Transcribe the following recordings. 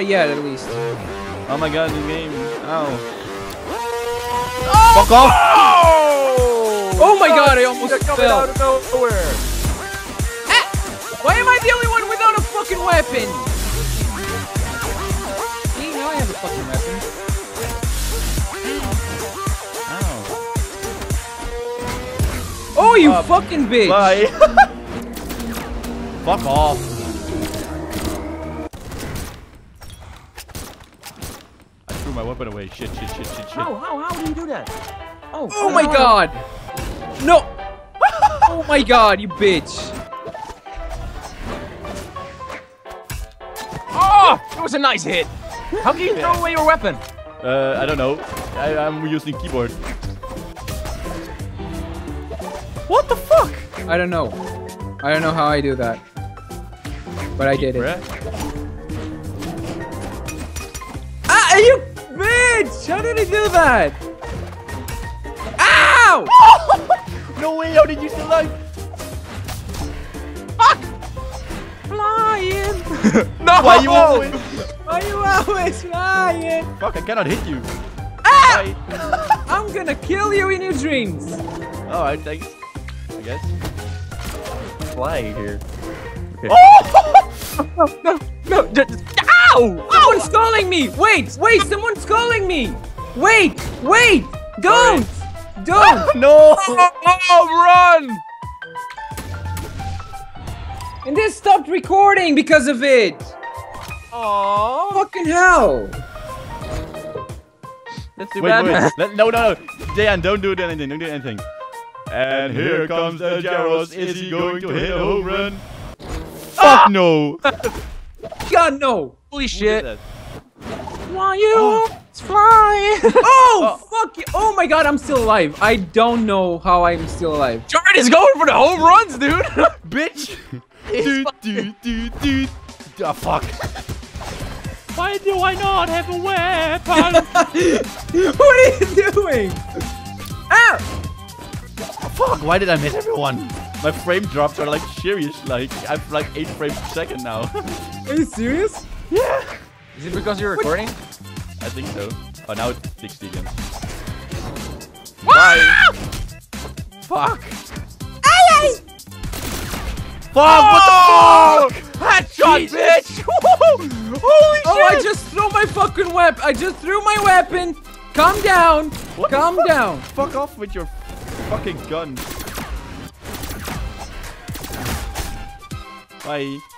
Not yet, at least. Oh my god, the game. Ow. Fuck off! Oh! Oh my god, I almost They're coming fell. out of nowhere. Why am I the only one without a fucking weapon? See, now I have a fucking weapon. Ow. Oh, you Uh, fucking bitch! Bye. Fuck off. Threw my weapon away. Shit, shit, shit, shit, shit. How, how, how do you do that? Oh, Oh my god! No! oh my god, you bitch! Oh, it was a nice hit. How can you throw away your weapon? Uh, I don't know. I, I'm using keyboard. What the fuck? I don't know. I don't know how I do that. But I did it. How did he do that? Ow! No way, how did you survive? Flying! No! Why you always? Why are you always flying? Fuck, I cannot hit you. Ah! I'm gonna kill you in your dreams. Alright, thanks. I guess. Flying here. Okay. No, no, no, just, ow! Someone's calling me! Wait, wait, someone's calling me! Wait, wait! Don't! Don't! No! Oh, run! And this stopped recording because of it! Oh, Fucking hell! that's too Wait, bad. wait. Let, no, no, no. Jayan, don't do anything. Don't do anything. And here comes the Jarroz. Is he going to hit a home run? Fuck ah! no! God, no! Holy shit! that? Why you oh. Flying? Oh, fuck you! Oh my god, I'm still alive. I don't know how I'm still alive. Jared is going for the home runs, dude. Bitch! do, do, do, do. Ah, fuck. Why do I not have a weapon? what are you doing? Ow! fuck, why did I miss everyone? My frame drops are like serious. Like, I'm like 8 frames per second now. Are you serious? yeah! Is it because you're recording? I think so. Oh, now it's 60 again. Bye. Fuck! Fuck! What the fuck? Headshot, Jesus. bitch! Holy Oh, shit! I just threw my fucking weapon. I just threw my weapon. Calm down. What Calm down. Fuck off with your fucking gun. Bye.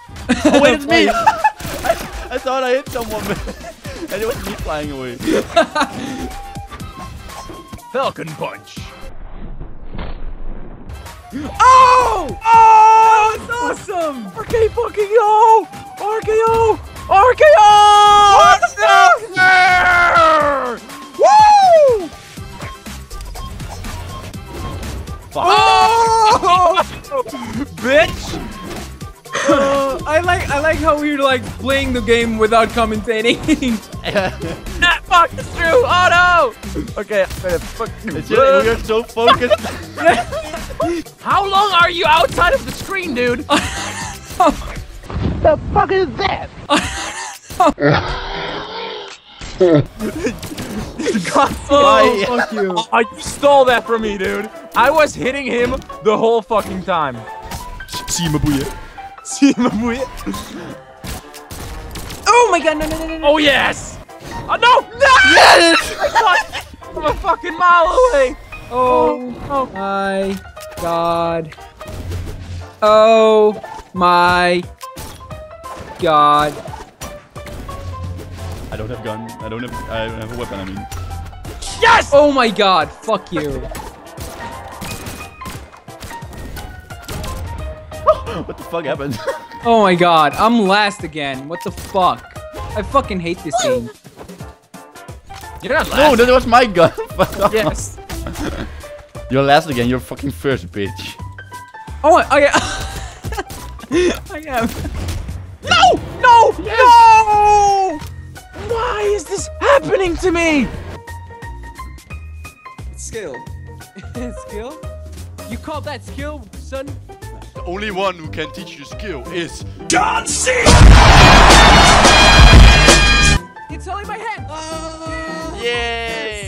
Oh wait, it's me! I, I thought I hit someone, and it was me flying away. Falcon punch. Oh! Oh! oh That's awesome! RK fucking yo! RKO! RKO! Like I like how we're like playing the game without commentating. that fuck, it's true! Oh no! Okay, I'm gonna fucking. It's just, we are so focused. How long are you outside of the screen, dude? God, Bye. oh, fuck you. Oh, you stole that from me, dude. I was hitting him the whole fucking time. See me boeien. See my boy? Oh my god, no, no, no, no, no. Oh yes! Oh no! No! Yes! I'm a fucking mile away. Oh, oh, Oh. my god. Oh my god. I don't have gun. I don't have. I don't have a weapon. I mean. Yes! Oh my god, fuck you. what the fuck happened? Oh my god, I'm last again. What the fuck? I fucking hate this game. You're not no, last. that was my gun. Fuck. Yes. You're last again. You're fucking first, bitch. Oh, I, I, I am. No! No! No! Why is this happening to me? Skill. skill? You call that skill, son? the only one who can teach you skill is John Cena. It's only my head. Uh, Yay!